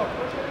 Go.